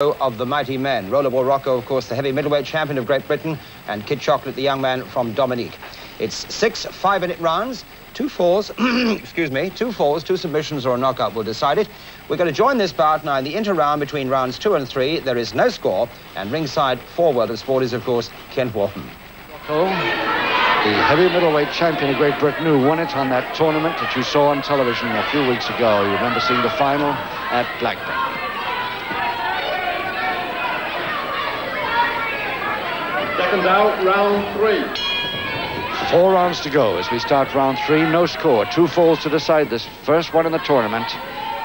of the mighty men. Rollerball Rocco, of course, the heavy middleweight champion of Great Britain, and Kid Chocolate, the young man from Dominique. It's six five-minute rounds, two falls, excuse me, two falls, two submissions or a knockout will decide it. We're going to join this bout now in the inter-round between rounds two and three. There is no score, and ringside for World of Sport is, of course, Kent Walton. The heavy middleweight champion of Great Britain who won it on that tournament that you saw on television a few weeks ago. You remember seeing the final at Blackburn. Second out, round three. Four rounds to go as we start round three. No score. Two falls to decide this first one in the tournament.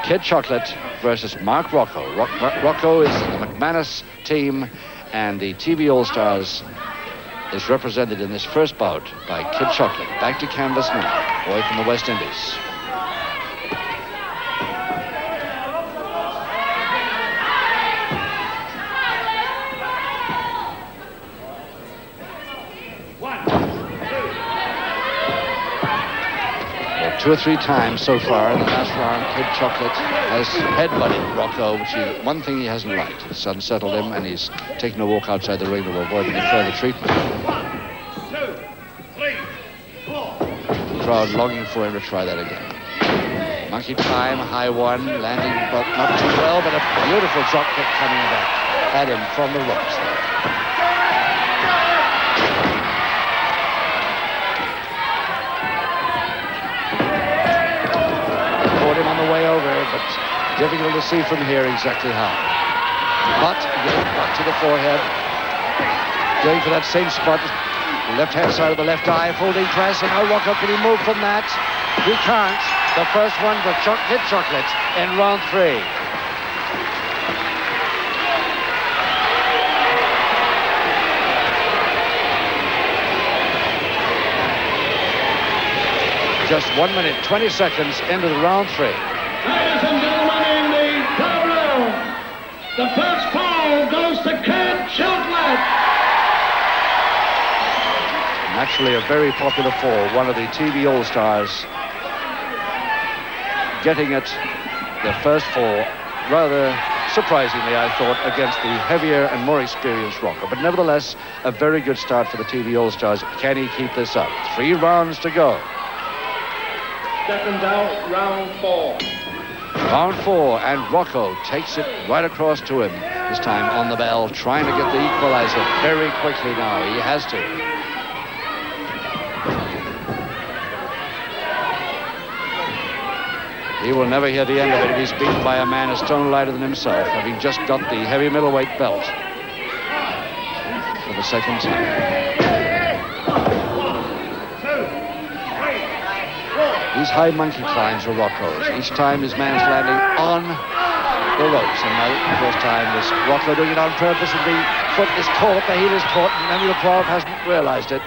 Kid Chocolate versus Mark Rocco. Rocco is the McManus team, and the TV All-Stars is represented in this first bout by Kid Chocolate. Back to canvas now, boy from the West Indies. Two or three times so far in the last round, Kid Chocolate has headbutted Rocco, which he, one thing he hasn't liked. It's unsettled him, and he's taken a walk outside the ring to avoid any further treatment. The crowd longing for him to try that again. Monkey climb, high one, landing but not too well, but a beautiful kick coming back at him from the ropes way over, but difficult to see from here exactly how. But back to the forehead. Going for that same spot. Left-hand side of the left eye, folding press, and now Rocco, can he move from that? He can't. The first one for Ch Kid Chocolate in round three. just one minute, 20 seconds into the round three. Ladies and gentlemen, in the third round, the first fall goes to Kid Chocolate. Naturally, a very popular fall, one of the TV All-Stars getting it, the first fall, rather surprisingly, I thought, against the heavier and more experienced Rocco. But nevertheless, a very good start for the TV All-Stars. Can he keep this up? Three rounds to go. Second out, round four. Round four, and Rocco takes it right across to him. This time on the bell, trying to get the equalizer very quickly now. He has to. He will never hear the end of it if he's beaten by a man a stone lighter than himself, having just got the heavy middleweight belt for the second time. These high monkey climbs are Rocco's. Each time his man's landing on the ropes. And now, the first time was Rocco doing it on purpose and the foot is caught, the heel is caught, and Emil Prov hasn't realized it.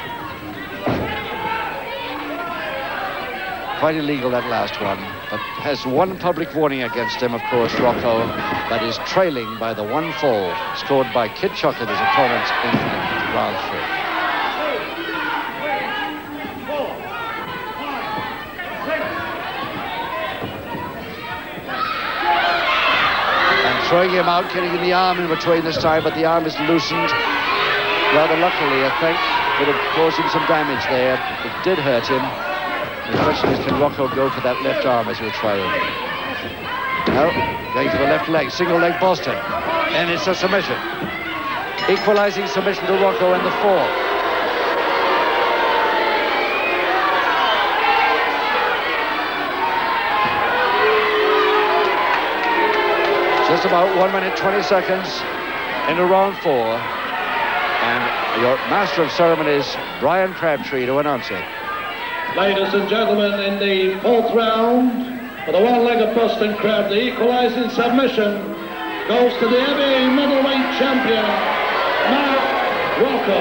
Quite illegal, that last one, but has one public warning against him, of course, Rocco, that is trailing by the one fall scored by Kid Chocolate, his opponent, in round three. Throwing him out, getting in the arm in between this time, but the arm is loosened. Rather luckily, I think, would have caused him some damage there. It did hurt him. The question is, can Rocco go for that left arm as he'll try it? No, going for the left leg, single leg Boston. And it's a submission. Equalizing submission to Rocco in the fourth. Just about one minute, 20 seconds into round four. And your master of ceremonies, Brian Crabtree, to announce it. Ladies and gentlemen, in the fourth round, for the one-legged Boston Crab, the equalizing submission goes to the heavy middleweight champion, Mark Rocco.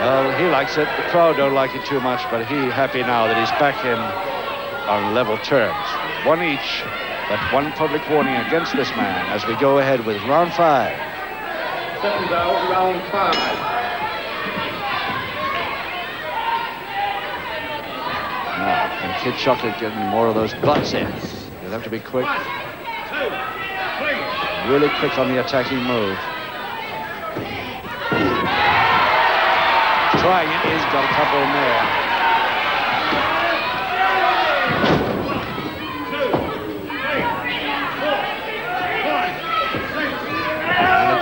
Well, he likes it. The crowd don't like it too much, but he happy now that he's back in on level terms. One each one public warning against this man as we go ahead with round five. Second out, round five. Now, and Kid Chocolate getting more of those butts in. You'll have to be quick. One, two, three. Really quick on the attacking move. Trying it, he's got a couple more.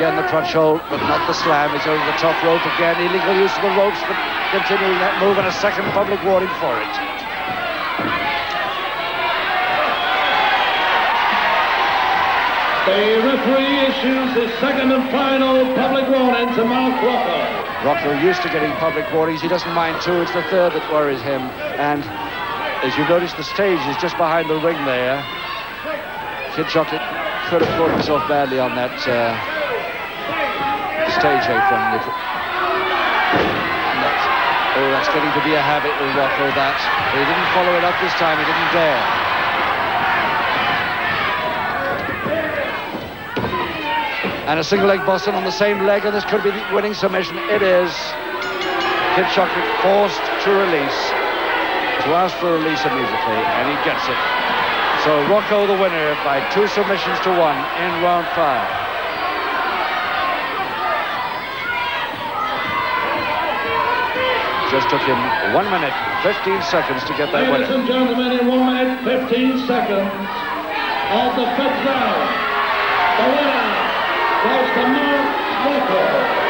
Again the crutch hold, but not the slam. He's over the top rope again. Illegal use of the ropes, but continuing that move and a second public warning for it. The referee issues the second and final public warning to Mark Rocco. Rocco used to getting public warnings. He doesn't mind two. It's the third that worries him. And as you notice, the stage is just behind the ring there. Kid Chocolate could have caught himself badly on that uh, stage that's, oh, that's getting to be a habit with Rocco, that. He didn't follow it up this time. He didn't dare. And a single leg Boston on the same leg, and this could be the winning submission. It is. Kid Chocolate forced to release, to ask for release immediately, and he gets it. So Rocco the winner by two submissions to one in round five. Just took him one minute, 15 seconds to get that Ladies winner. and gentlemen, in one minute, 15 seconds of the fifth round, the winner goes to Mark Rocco.